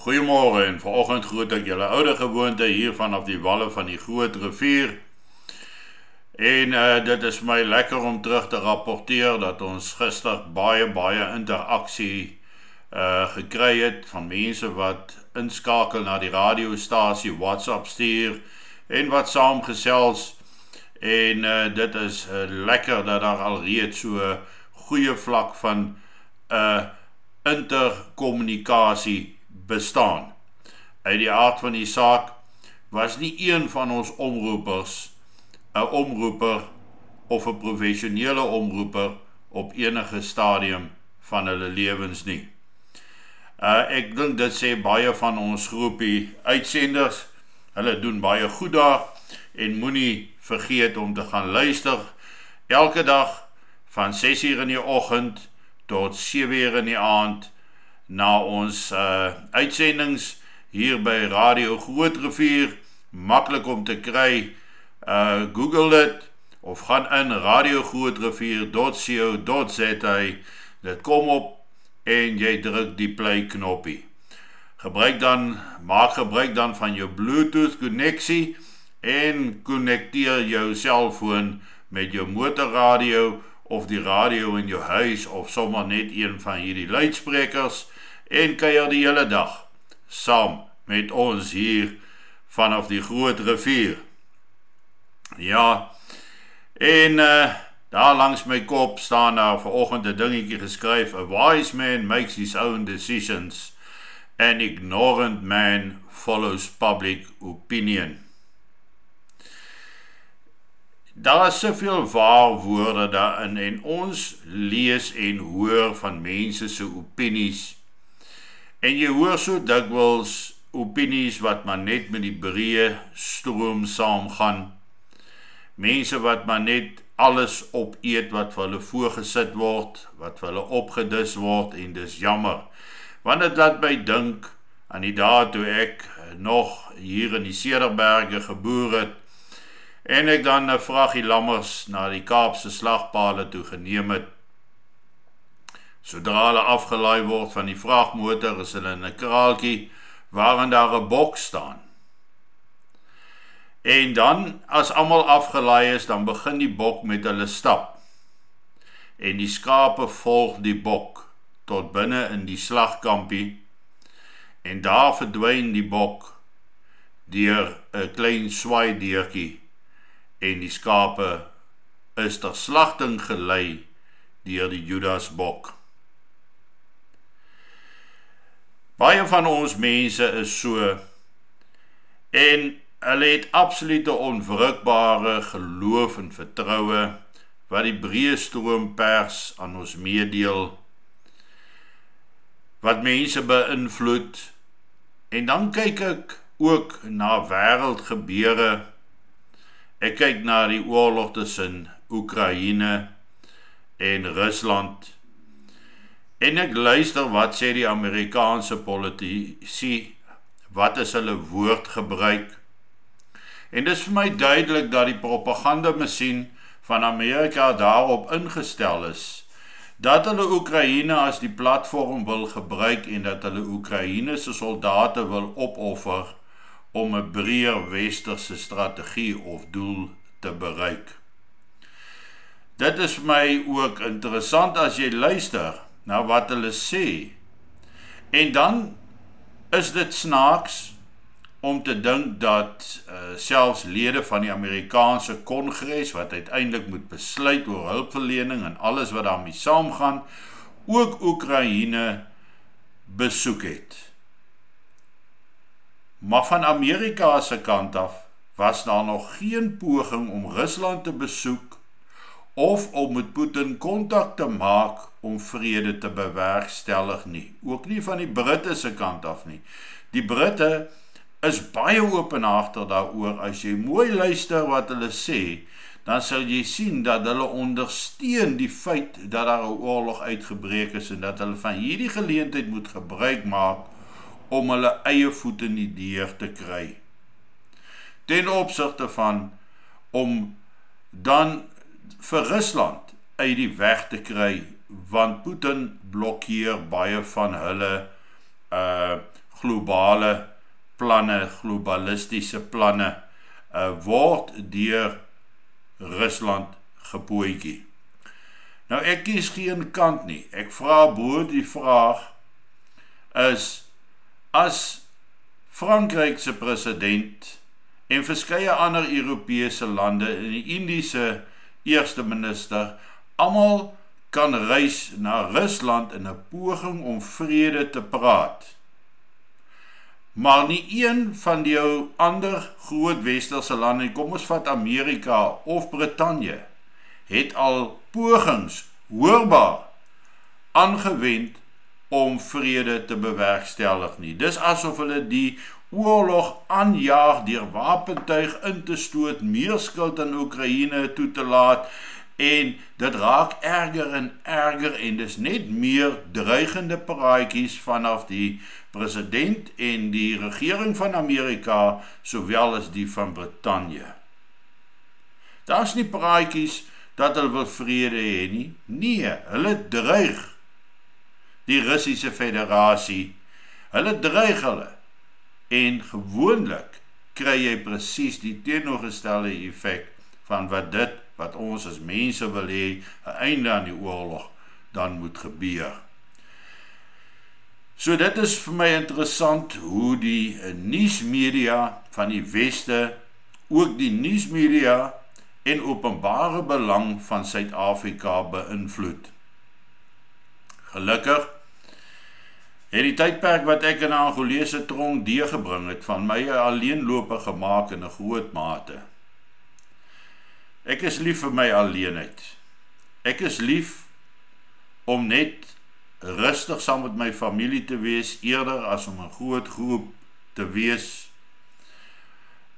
Goeiemôre en vanoggend groet ek julle ouer gewoonte hier vanaf die walle van die Groot Rivier. En uh dit is my lekker om terug te rapporteer dat ons gister baie baie interaksie uh gekry het van mense wat inskakel na die radiostasie WhatsApp stuur en wat saamgesels en uh dit is uh, lekker dat daar alreeds so goeie vlak van uh interkommunikasie bestaan. Uit die aard van die saak was nie een van ons omroepers 'n omroeper of 'n professionele omroeper op enige stadium van hulle lewens nie. Uh ek dink dit sê baie van ons groepie uitsenders. Hulle doen baie goed daar en moenie vergeet om te gaan luister elke dag van 6:00 in die oggend tot 7:00 in die aand na ons uh uitsendings hier by Radio Groot Rivier maklik om te kry. Uh Google dit of gaan in radiogrootrivier.co.za. Dit kom op en jy druk die play knoppie. Gebruik dan maak gebruik dan van jou Bluetooth koneksie en konnekteer jou selfoon met jou motorradio of die radio in jou huis of sommer net een van hierdie luidsprekers en kuier die hele dag saam met ons hier vanaf die groot rivier. Ja. En uh daar langs my kop staan daar vanoggend 'n dingetjie geskryf: A wise man makes his own decisions and ignorant man follows public opinion. Daar is soveel waar woorde daarin en ons lees en hoor van mense se opinies En jy hoor so dikwels opinies wat maar net met die breë stroom saamgaan. Mense wat maar net alles opeet wat vir hulle voorgesit word, wat vir hulle opgedis word en dis jammer. Want dit laat my dink aan die dae toe ek nog hier in die Cederberge geboor het en ek dan 'n vraggie lammers na die Kaapse slagpale toe geneem het Sodra hulle afgelaai word van die vragmotor, is hulle in 'n kraaltjie waarin daar 'n bok staan. En dan as almal afgelaai is, dan begin die bok met hulle stap. En die skape volg die bok tot binne in die slagkampie. En daar verdwyn die bok deur 'n klein swaai deurtjie en die skape is ter slagting gelei deur die Judas bok. Baie van ons mense is so en hulle het absolute onwrikbare geloof en vertroue wat die breë stroom pers aan ons meedeel wat mense beïnvloed. En dan kyk ek ook na wêreldgebeure. Ek kyk na die oorlog tussen Oekraïne en Rusland En ek luister wat sê die Amerikaanse politici, wat is hulle woordgebruik? En dis vir my duidelik dat die propaganda masjien van Amerika daarop ingestel is dat hulle Oekraïne as die platform wil gebruik en dat hulle Oekraïne se soldate wil opoffer om 'n breër westerse strategie of doel te bereik. Dit is vir my ook interessant as jy luister na wat hulle sê. En dan is dit snaaks om te dink dat uh, selfs lede van die Amerikaanse Kongres wat uiteindelik moet besluit oor hulpverlening en alles wat daarmee saamgaan, ook Oekraïne besoek het. Maar van Amerika se kant af was daar nog geen poging om Rusland te besoek of om met Putin kontak te maak om vrede te bewerkstellig nie. Ook nie van die Britte se kant af nie. Die Britte is baie openhartig daaroor as jy mooi luister wat hulle sê, dan sal jy sien dat hulle ondersteun die feit dat daar 'n oorlog uitgebreek is en dat hulle van hierdie geleentheid moet gebruik maak om hulle eie voete in die deur te kry. Ten opsigte van om dan vir Rusland uit die weg te kry want Putin blokkeer baie van hulle uh globale planne, globalistiese planne uh, word deur Rusland gepootjie. Nou ek kies geen kant nie. Ek vra bo die vraag is as Frankryk se president en verskeie ander Europese lande en die Indiese eerste minister almal kan reis na Rusland in 'n poging om vrede te praat. Maar nie een van die ou ander groot westerse lande, kom ons vat Amerika of Brittanje, het al pogings hoorbaar aangewend om vrede te bewerkstellig nie. Dis asof hulle die oorlog aanjaag deur wapentuig in te stoot, meer skuld aan Oekraïne toe te laat en dit raak erger en erger en dis net meer dreigende praatjies vanaf die president en die regering van Amerika sowel as die van Brittanje. Daar's nie praatjies dat hulle wil vrede hê nie. Nee, hulle dreig die Russiese Federasie. Hulle dreig hulle. En gewoonlik kry jy presies die teenoorgestelde effek van wat dit wat ons as mense wil hê 'n einde aan die oorlog dan moet gebeur. So dit is vir my interessant hoe die nuusmedia van die weste ook die nuusmedia en openbare belang van Suid-Afrika beïnvloed. Gelukkig het die tydperk wat ek in Angolese tronk deurgebring het van my alleenlope gemaak in 'n groot mate. Ek is lief vir my alleenheid. Ek is lief om net rustig saam met my familie te wees eerder as om 'n groot groep te wees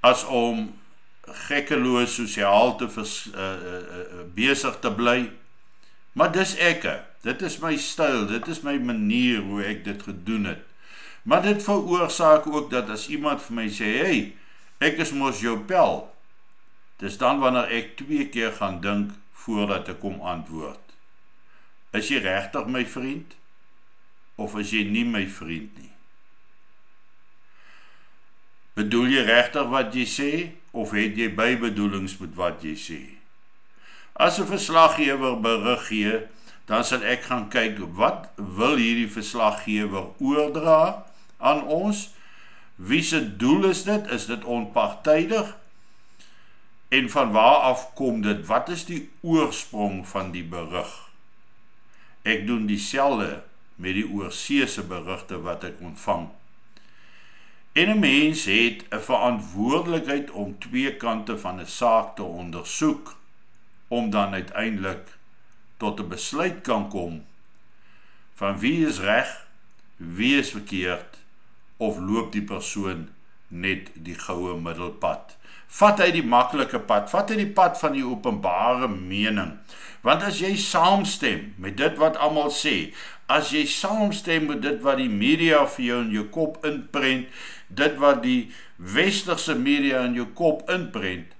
as om gekkeloos sosiaal te vers, uh, uh, uh, besig te bly. Maar dis ekke. Dit is my styl, dit is my manier hoe ek dit gedoen het. Maar dit veroorsaak ook dat as iemand vir my sê, "Hey, ek is mos jou pel." Dis dan wanneer ek twee keer gaan dink voordat ek kom antwoord. Is jy regtig my vriend of is jy nie my vriend nie? Bedoel jy regtig wat jy sê of het jy bybedoelings met wat jy sê? As 'n verslaggewer berig gee, dan sal ek gaan kyk wat wil hierdie verslaggewer oordra aan ons? Wie se doel is dit? Is dit onpartydig? En van waar af kom dit? Wat is die oorsprong van die berig? Ek doen dieselfde met die oorseese berigte wat ek ontvang. En 'n mens het 'n verantwoordelikheid om twee kante van 'n saak te ondersoek om dan uiteindelik tot 'n besluit kan kom van wie is reg, wie is verkeerd of loop die persoon net die goue middelpad. Vat hy die maklike pad, vat hy die pad van die openbare mening. Want as jy saamstem met dit wat almal sê, as jy saamstem met dit wat die media vir jou in jou kop inprent, dit wat die westerse media in jou kop inprent,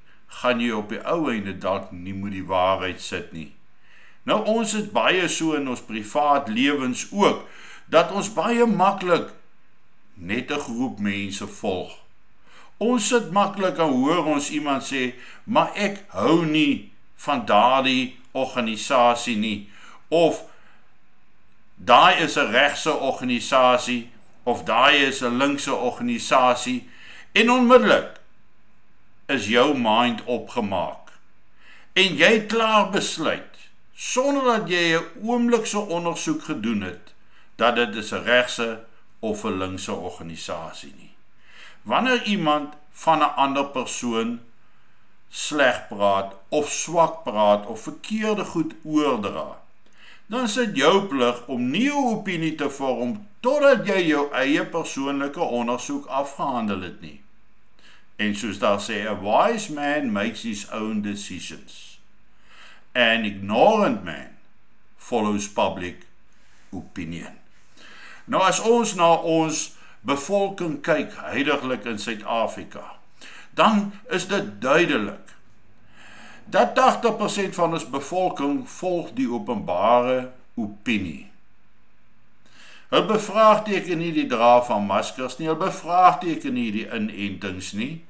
gaan jy op die ou einde dalk nie met die waarheid sit nie. Nou ons het baie so in ons privaat lewens ook dat ons baie maklik net 'n groep mense volg. Ons sit maklik en hoor ons iemand sê, "Maar ek hou nie van daardie organisasie nie." Of daai is 'n regse organisasie of daai is 'n linkse organisasie en onmiddellik is jou mind opgemaak. En jy klaar besluit sonder dat jy 'n oomblikse ondersoek gedoen het dat dit 'n regse of 'n linkse organisasie nie. Wanneer iemand van 'n ander persoon sleg praat of swak praat of verkeerde goed oordra, dan is dit jou plig om nie 'n opinie te vorm totdat jy jou eie persoonlike ondersoek afgehandel het nie. En soos daar sê, a wise man makes his own decisions an ignorant man follows public opinion. Nou as ons na ons bevolking kyk heidaglik in Suid-Afrika, dan is dit duidelik dat 80% van ons bevolking volg die openbare opinie. Hulle bevraagteken nie die dra van maskers nie, hulle bevraagteken nie die inentings nie.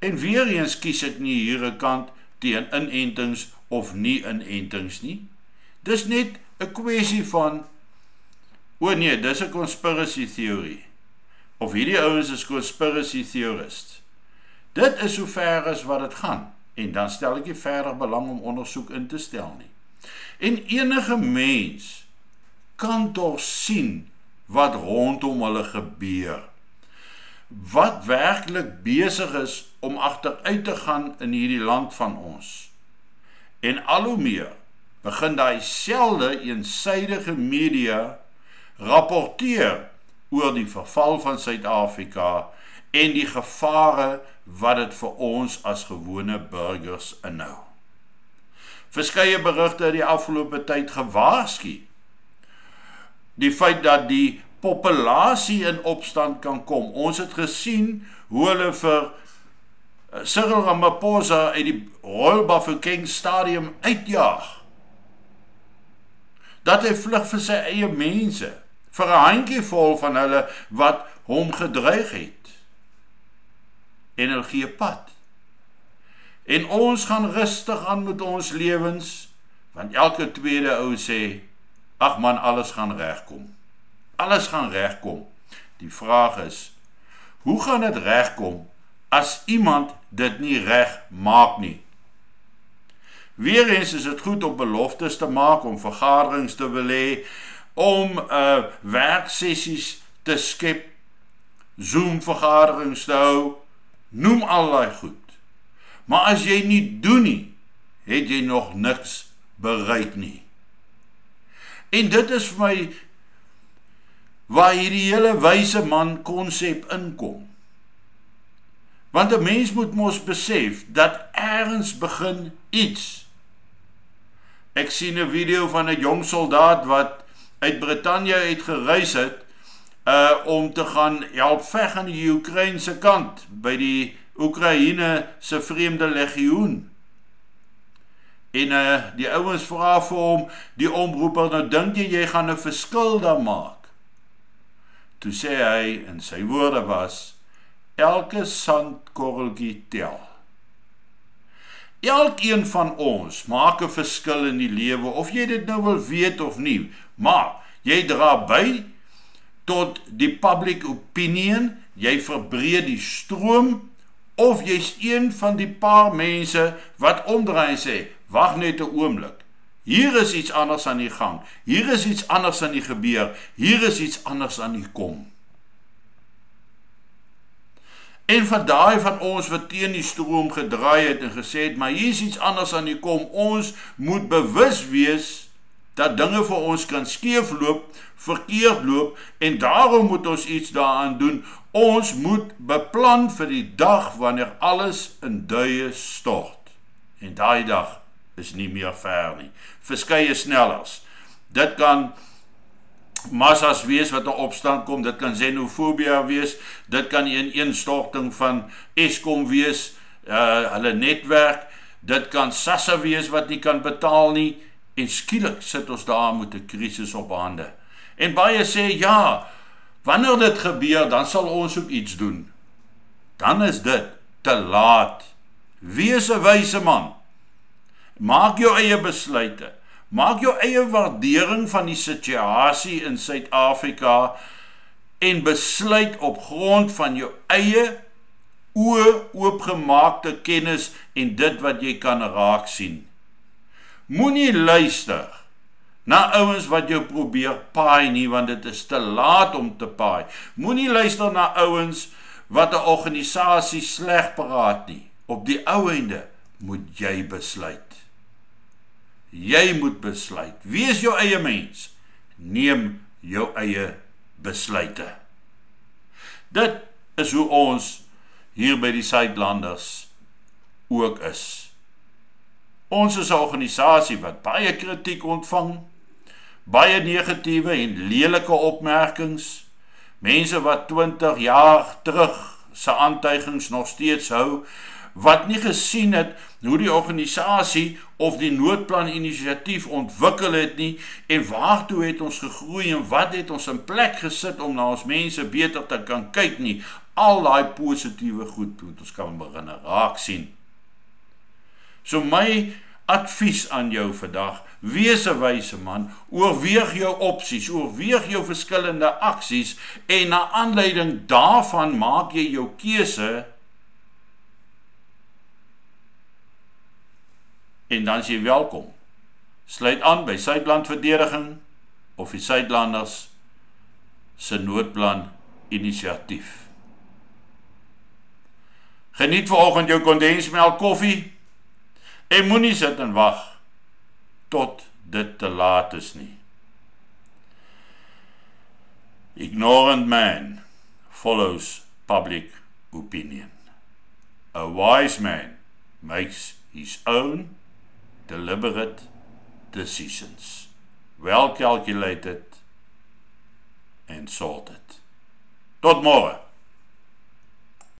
En weer eens kies ek nie hier 'n kant teen inentings of nie inentings nie. Dis net 'n kwessie van o nee, dis 'n conspiracy theory. Of hierdie ouens is conspiracy theorists. Dit is so ver as wat dit gaan en dan stel ek nie verder belang om ondersoek in te stel nie. En enige mens kan tog sien wat rondom hulle gebeur. Wat werklik besig is om agteruit te gaan in hierdie land van ons. En al hoe meer begin daai selde eensydige media rapporteer oor die verval van Suid-Afrika en die gevare wat dit vir ons as gewone burgers inhou. Verskeie berigte het die afgelope tyd gewaarsku die feit dat die populasie in opstand kan kom. Ons het gesien hoe hulle vir eh, Cyril Ramaphosa uit die Royal Bafokeng Stadium uitjaag. Dat hy vlug vir sy eie mense, vir 'n handjievol van hulle wat hom gedreig het. En hulle gee pad. En ons gaan rustig aan met ons lewens, want elke tweede ou sê, ag man, alles gaan regkom. Alles gaan regkom. Die vraag is, hoe gaan dit regkom as iemand dit nie reg maak nie? Weerens is dit goed om beloftes te maak, om vergaderings te belê, om uh werksessies te skep, Zoom vergaderings te hou, noem allerlei goed. Maar as jy nie doen nie, het jy nog niks bereik nie. En dit is vir my waar hierdie hele wyse man konsep inkom. Want 'n mens moet mos besef dat ergens begin iets. Ek sien 'n video van 'n jong soldaat wat uit Brittanje uit gereis het uh om te gaan help veg aan die Oekraïense kant by die Oekraïne se vreemde legioen. En uh die ouens vra vir hom, die omroeper, nou dink jy jy gaan 'n verskil dan maak? Toe sê hy en sy woorde was elke sandkorreltjie tel. Elkeen van ons maak 'n verskil in die lewe of jy dit nou wil weet of nie, maar jy dra by tot die public opinion, jy verbreed die stroom of jy's een van die paar mense wat omdraai en sê wag net 'n oomblik hier is iets anders aan die gang. Hier is iets anders aan die gebeur. Hier is iets anders aan die kom. En van daai van ons wat teen die stroom gedraai het en gesê het maar hier is iets anders aan die kom. Ons moet bewus wees dat dinge vir ons kan skeefloop verkeerd loop en daarom moet ons iets daaraan doen. Ons moet beplan vir die dag wanneer alles in duie stort. En daai dag is nie meer ver nie. Verskeie snellers. Dit kan massas wees wat 'n opstand kom, dit kan xenofobie wees, dit kan 'n ineenstorting van Eskom wees, uh hulle netwerk, dit kan Sassa wees wat nie kan betaal nie en skielik sit ons daar met 'n krisis op hande. En baie sê ja, Wanneer dit gebeur, dan sal ons ook iets doen. Dan is dit te laat. Wees 'n wyse man. Maak jou eie besluite. Maak jou eie waardering van die situasie in Suid-Afrika en besluit op grond van jou eie oë oopgemaakte kennis en dit wat jy kan raak sien. Moenie luister na ouens wat jou probeer paai nie want dit is te laat om te paai. Moenie luister na ouens wat 'n organisasie sleg praat nie. Op die ou einde moet jy besluit. Jy moet besluit. Wees jou eie mens. Neem jou eie besluite. Dit is hoe ons hier by die Suidlanders ook is. Ons is 'n organisasie wat baie kritiek ontvang baie negatiewe en lelike opmerkings. Mense wat 20 jaar terug se aantuigings nog steeds hou, wat nie gesien het hoe die organisasie of die noodplan inisiatief ontwikkel het nie en waartoe het ons gegroei en wat het ons in plek gesit om na ons mense beter te kan kyk nie. Al daai positiewe goed wat ons kan begin raak sien. So my advies aan jou vandag wees 'n wyse man oorweeg jou opsies oorweeg jou verskillende aksies en na aanleiding daarvan maak jy jou keuse en dan is jy welkom. Sluit aan by Suidland Verdediging of die Suidlanders se noodplan inisiatief. Geniet vanoggend jou kondensmelk koffie en moenie sit en wag tot dit te laat is nie. Ignorant man follows public opinion. A wise man makes his own deliberate decisions, well calculated and sorted. Tot môre.